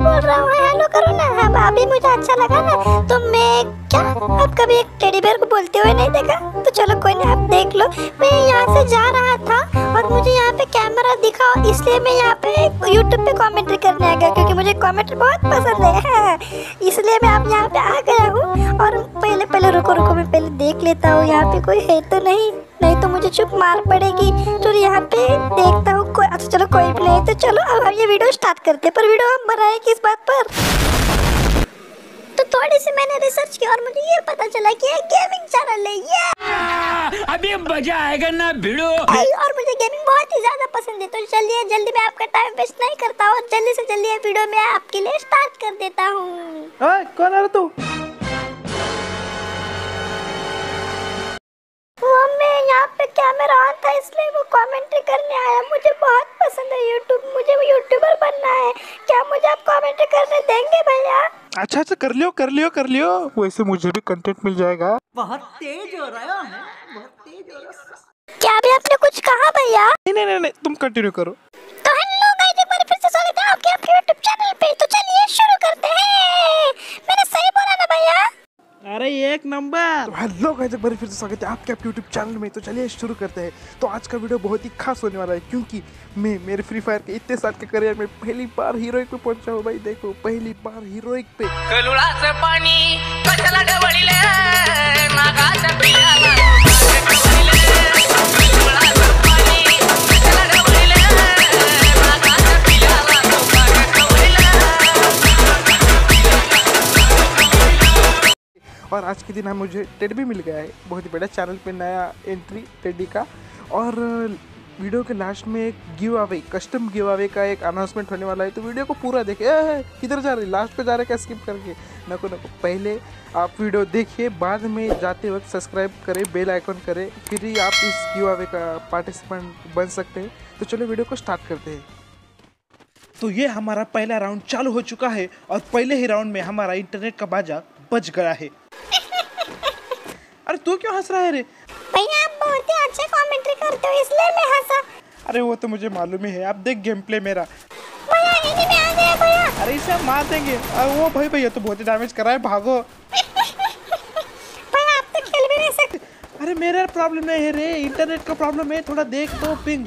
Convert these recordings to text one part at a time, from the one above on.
हाँ, ही बोल रहा हूँ हेलो करो ना। अब अभी मुझे अच्छा लगा ना। तो मैं क्या? आप कभी एक टेडी बेयर को बोलते हुए नहीं देखा? तो चलो कोई नहीं आप देख लो। मैं यहाँ से जा रहा था और मुझे यहाँ पे कैमरा दिखा इसलिए मैं यहाँ पे यूट्यूब पे कमेंट्री करने आ गया क्योंकि मुझे कमेंट्री बहुत पसंद है। इसलिए मैं अब यहाँ पे आ गया हूँ और पहले पहले रुको रुको मैं पहले देख लेता हूँ यहाँ पे कोई है तो नहीं। नहीं तो मुझे चुप मार पड़ेगी। तो यहाँ पे देखता हूँ कोई अच्छा चलो कोई भी नहीं तो चलो अब हम ये वीडियो स्टार्ट करते हैं पर वीडियो हम बनाए किस बात पर। तो थोड़ी सी मैंने रिसर्च की और मुझे ये पता चला कि ये गेमिंग चैनल है ये। अभी मज़ा आएगा ना भिड़ो और मुझे गेमिंग बहुत ही ज़्यादा पसंद है तो चलिए जल्दी मैं आपका टाइम वेस्ट नहीं करता और जल्दी से जल्दी ये वीडियो मैं आपके लिए स्टार्ट कर देता हूँ। कौन है रे तू? कैमरा ऑन था इसलिए वो कमेंट्री करने आया। मुझे बहुत पसंद है यूट्यूब मुझे वो यूट्यूबर बनना है। क्या मुझे आप कमेंट्री करने देंगे भैया? अच्छा अच्छा कर लियो कर लियो कर लियो। वैसे मुझे भी कंटेंट मिल जाएगा। बहुत तेज हो रहा है बहुत तेज हो रहा है। क्या अभी आपने कुछ कहा भैया? नहीं नहीं नहीं, नहीं तुम कंटिन्यू करो। एक नंबर। तो हेलो गाइस एक बार फिर से स्वागत है आपके आपके यूट्यूब चैनल में। तो चलिए शुरू करते हैं। तो आज का वीडियो बहुत ही खास होने वाला है क्योंकि मैं मेरे फ्री फायर के इतने साल के करियर में पहली बार हीरोइक पे पहुँचा हूँ। भाई देखो पहली बार हीरोइक पे। कलुळाचं और आज के दिन हम मुझे टेड भी मिल गया है। बहुत ही बड़ा चैनल पे नया एंट्री टेडी का। और वीडियो के लास्ट में एक giveaway custom giveaway का एक अनाउंसमेंट होने वाला है। तो वीडियो को पूरा देखे किधर जा रहे लास्ट पे जा रहे क्या? स्किप करके। नको नको। पहले आप वीडियो देखिए, बाद में जाते वक्त सब्सक्राइब करें बेल आइकन करें, फिर ही आप इस गिव अवे का पार्टिसिपेंट बन सकते हैं। तो चलो वीडियो को स्टार्ट करते हैं। तो ये हमारा पहला राउंड चालू हो चुका है और पहले ही राउंड में हमारा इंटरनेट का बाजा बज गया है। अरे तू क्यों हंस रहा है रे? भैया आप बहुत ही अच्छे कमेंट्री करते हो इसलिए मैं हंसा। अरे वो तो मुझे मालूम ही है आप देख गेम प्ले मेरा। भैया इन्हीं में आ गया भैया। अरे इसे हम मार देंगे। अरे वो भाई भैया तो बहुत ही डैमेज कर रहा है भागो। भैया आप तो खेल भी नहीं सकते अरे मेरा प्रॉब्लम नहीं है रे इंटरनेट का प्रॉब्लम है थोड़ा देख तो पिंग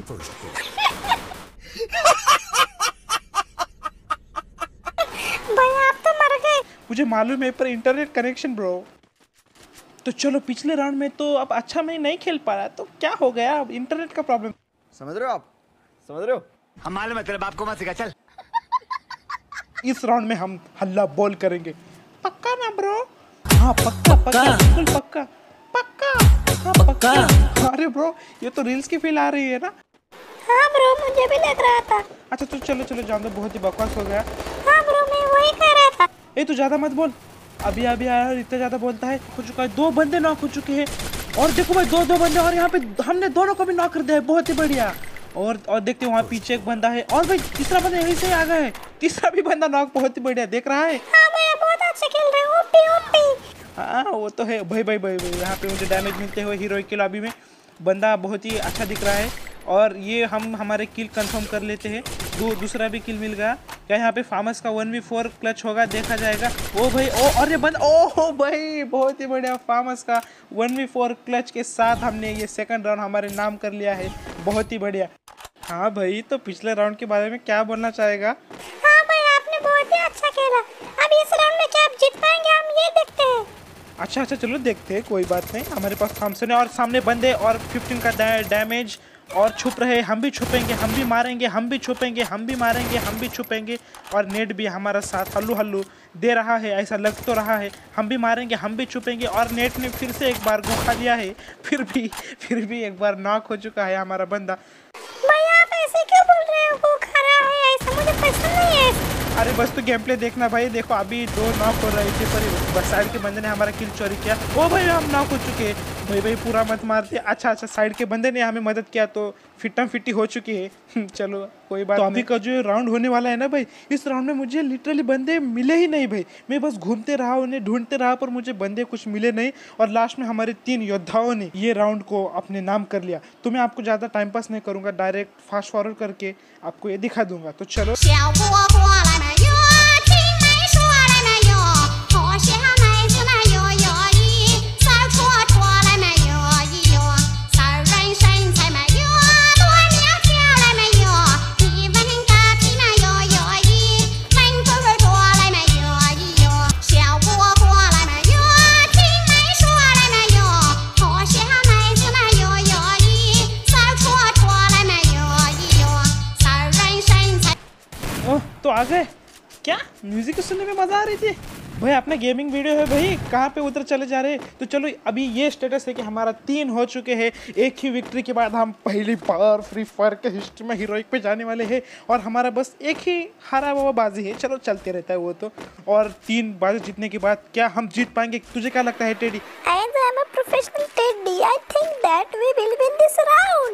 भैया आप तो मर गए। मुझे मालूम है पर इंटरनेट कनेक्शन ब्रो तो चलो पिछले राउंड में तो अब अच्छा मैं नहीं खेल पा रहा तो क्या हो गया? अब इंटरनेट का प्रॉब्लम समझ रहे हो आप? समझ रहे हो? हम मालूम है तेरे बाप को मत सिखा चल। इस राउंड में हम हल्ला बोल करेंगे। पक्का ना ब्रो हाँ पक्का पक्का बिल्कुल पक्का। पक्का। हाँ पक्का। अरे ब्रो ये तो रील्स की फील आ रही है ना? हाँ ब्रो मुझे भी लग रहा था। अच्छा तो चलो चलो जान दो बहुत ही बकवास हो गया। हाँ ब्रो मैं वही कह रहा था। ए तू ज़्यादा मत बोल। अभी अभी आया और इतना ज़्यादा बोलता है हो चुका है। दो बंदे नॉक हो चुके हैं। और देखो भाई दो दो बंदे और यहाँ पे हमने दोनों को भी नॉक कर दिया है बहुत ही बढ़िया। और और देखते हैं वहाँ पीछे एक बंदा है। और भाई तीसरा बंदा यहीं से आ गया है। तीसरा भी बंदा नॉक बहुत ही बढ़िया देख रहा है? हाँ भैया बहुत अच्छे खेल रहे ओपी ओपी। हाँ वो तो है। भाई भाई भाई भाई यहाँ पे मुझे डैमेज मिलते हुए हीरो के लॉबी में। बंदा बहुत ही अच्छा दिख रहा है। और ये हम हमारे किल कंफर्म कर लेते हैं। दो दूसरा भी किल मिल गया। क्या यहाँ पे फार्मस का वन वी फोर क्लच होगा? देखा जाएगा। ओ भाई ओ और ये बंद ओ हो भाई बहुत ही बढ़िया फार्मस का वन वी फोर क्लच के साथ हमने ये सेकंड राउंड हमारे नाम कर लिया है। बहुत ही बढ़िया। हाँ भाई तो पिछले राउंड के बारे में क्या बोलना चाहेगा? हाँ भैया आपने बहुत ही अच्छा खेला। अब इस राउंड में क्या आप जीत पाएँगे हम ये देखते हैं। अच्छा अच्छा चलो देखते हैं कोई बात नहीं। हमारे पास थॉमसन है और सामने बंदे और 15 का डैमेज और छुप रहे, हम भी छुपेंगे, हम भी मारेंगे, हम भी छुपेंगे, हम भी मारेंगे, हम भी छुपेंगे। और नेट भी हमारा साथ हल्लू हल्लू दे रहा है, ऐसा लग तो रहा है, हम भी मारेंगे, हम भी छुपेंगे। और नेट ने फिर से एक बार गुखा लिया है, फिर भी फिर भी एक बार नॉक हो चुका है हमारा बंदा। भाई आप ऐसे क्यों बोल रहे हो? खा रहा है, ऐसा मुझे पसंद नहीं है। अरे बस तो गेम प्ले देखना भाई। देखो अभी दो नॉक हो रहे थे पर बस साइड के बंदे ने हमारा किल चोरी किया। ओ भाई हम नॉक हो चुके हैं। भाई भाई पूरा मत मारते अच्छा अच्छा साइड के बंदे ने हमें मदद किया तो फिटम फिट्टी हो चुकी है। चलो कोई बात तो अभी का जो राउंड होने वाला है ना भाई इस राउंड में मुझे लिटरली बंदे मिले ही नहीं भाई। मैं बस घूमते रहा उन्हें ढूंढते रहा पर मुझे बंदे कुछ मिले नहीं। और लास्ट में हमारे तीन योद्धाओं ने ये राउंड को अपने नाम कर लिया। तो मैं आपको ज़्यादा टाइम पास नहीं करूँगा डायरेक्ट फास्ट फॉरवर्ड करके आपको ये दिखा दूँगा। तो चलो। ओह तो आ गए क्या म्यूज़िक सुनने में मज़ा आ रही थी। भाई अपना गेमिंग वीडियो है भाई। कहाँ पे उधर चले जा रहे? तो चलो अभी ये स्टेटस है कि हमारा तीन हो चुके हैं। एक ही विक्ट्री के बाद हम पहली बार फ्री फायर के हिस्ट्री में हीरोइक पे जाने वाले हैं। और हमारा बस एक ही हारा हुआ बाजी है। चलो चलते रहता है वो तो। और तीन बाजी जीतने के बाद क्या हम जीत पाएँगे? तुझे क्या लगता है टेडी.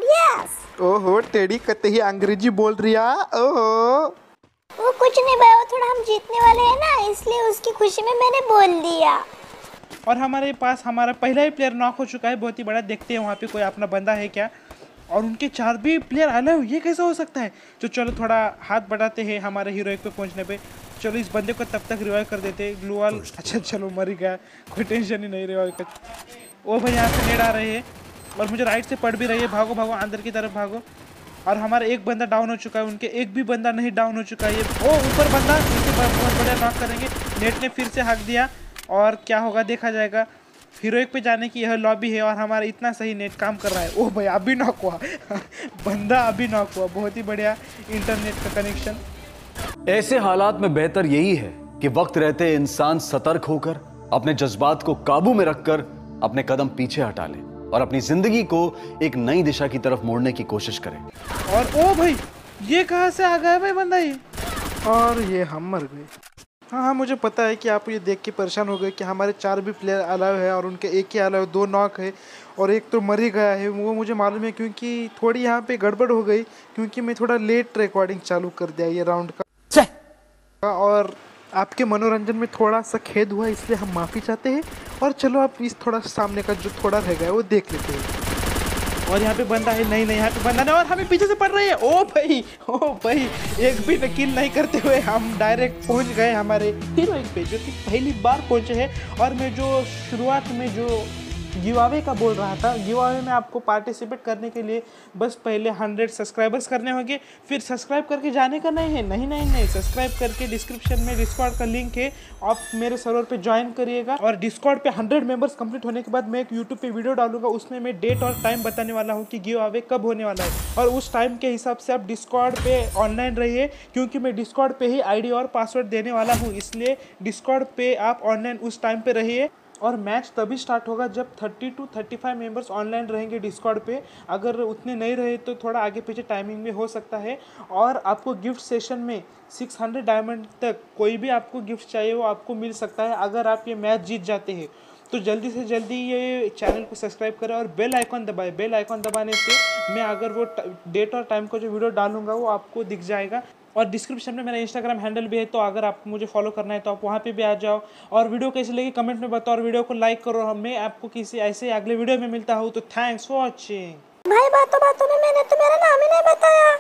Yes. ओहो टेडी कतई अंग्रेज़ी बोल रही है? ओहो। वो कुछ नहीं भाई वो थोड़ा हम जीतने वाले हैं ना इसलिए उसकी खुशी में मैंने बोल दिया। और हमारे पास हमारा पहला ही प्लेयर नॉक हो चुका है बहुत ही बड़ा देखते हैं वहाँ पे कोई अपना बंदा है क्या। और उनके चार भी प्लेयर अलग ये कैसे हो सकता है? तो चलो थोड़ा हाथ बढ़ाते हैं हमारे हीरो पे पहुँचने पे। चलो इस बंदे को तब तक रिवाइव कर देते हैं। ग्लूवाल अच्छा चलो मर ही गया। कोई टेंशन ही नहीं रिवाइव का ओ भाई यहाँ से नेड आ रहे हैं। और मुझे राइट से पड़ भी रही है। भागो भागो अंदर की तरफ़ भागो। और हमारा एक बंदा डाउन हो चुका है, उनके एक भी बंदा नहीं डाउन हो चुका है। ये ओ ऊपर बंदा इसे बहुत बढ़िया नॉक करेंगे। नेट ने फिर से हक दिया, और क्या होगा देखा जाएगा। हीरोइक पे जाने की यह लॉबी है, और हमारा इतना सही नेट काम कर रहा है। ओह भाई, अभी नॉक हुआ। बंदा अभी नॉक हुआ। बहुत ही बढ़िया इंटरनेट का कनेक्शन ऐसे हालात में बेहतर यही है कि वक्त रहते इंसान सतर्क होकर अपने जज्बात को काबू में रखकर अपने कदम पीछे हटा ले। और अपनी ज़िंदगी को एक नई दिशा की तरफ़ मोड़ने की कोशिश करें। और ओ भाई ये कहाँ से आ गया भाई बंदा ये? और ये हम मर गए। हाँ हाँ मुझे पता है कि आप ये देख के परेशान हो गए कि हमारे चार भी प्लेयर अलाव है और उनके एक ही अलाव दो नॉक है और एक तो मर ही गया है। वो मुझे मालूम है क्योंकि थोड़ी यहाँ पे गड़बड़ हो गई क्योंकि मैं थोड़ा लेट रिकॉर्डिंग चालू कर दिया ये राउंड का। और आपके मनोरंजन में थोड़ा सा खेद हुआ इसलिए हम माफ़ी चाहते हैं। और चलो आप इस थोड़ा सामने का जो थोड़ा रह गया वो देख लेते हैं। और यहाँ पे बंदा है, नहीं नहीं, यहाँ पे बंदा नहीं, और हमें पीछे से पड़ रही है। ओ भाई ओ भाई, एक भी नकील नहीं करते हुए हम डायरेक्ट पहुँच गए हमारे हीरोइन पे, जो कि पहली बार पहुँचे हैं। और मैं जो शुरुआत में जो गिवावे का बोल रहा था गिवावे में आपको पार्टिसिपेट करने के लिए बस पहले हंड्रेड सब्सक्राइबर्स करने होंगे, फिर सब्सक्राइब करके जाने का नहीं है, नहीं नहीं नहीं सब्सक्राइब करके डिस्क्रिप्शन में डिस्कॉर्ड का लिंक है, आप मेरे सर्वर पर ज्वाइन करिएगा और डिस्कॉर्ड पर हंड्रेड मेंबर्स कंप्लीट होने के बाद मैं एक यूट्यूब पर वीडियो डालूँगा, उसमें मैं डेट और टाइम बताने वाला हूँ कि गिव अवे कब होने वाला है और उस टाइम के हिसाब से आप डिस्कॉर्ड पे ऑनलाइन रहिए, क्योंकि मैं डिस्कॉर्ड पे ही आईडी और पासवर्ड देने वाला हूँ, इसलिए डिस्कॉर्ड पे आप ऑनलाइन उस टाइम पे रहिए। और मैच तभी स्टार्ट होगा जब 30 टू 35 मेंबर्स ऑनलाइन रहेंगे डिस्कॉर्ड पे। अगर उतने नहीं रहे तो थोड़ा आगे पीछे टाइमिंग में हो सकता है। और आपको गिफ्ट सेशन में 600 डायमंड तक कोई भी आपको गिफ्ट चाहिए वो आपको मिल सकता है अगर आप ये मैच जीत जाते हैं। तो जल्दी से जल्दी ये चैनल को सब्सक्राइब करें और बेल आइकॉन दबाएँ। बेल आइकॉन दबाने से मैं अगर वो डेट और टाइम को जो वीडियो डालूँगा वो आपको दिख जाएगा। और डिस्क्रिप्शन में मेरा इंस्टाग्राम हैंडल भी है तो अगर आप मुझे फॉलो करना है तो आप वहाँ पे भी आ जाओ। और वीडियो कैसे लगे कमेंट में बताओ और वीडियो को लाइक करो। मैं आपको किसी ऐसे अगले वीडियो में मिलता हूँ तो थैंक्स फॉर वॉचिंग भाई बातों बातों में मैंने तो मेरा नाम ही नहीं बताया।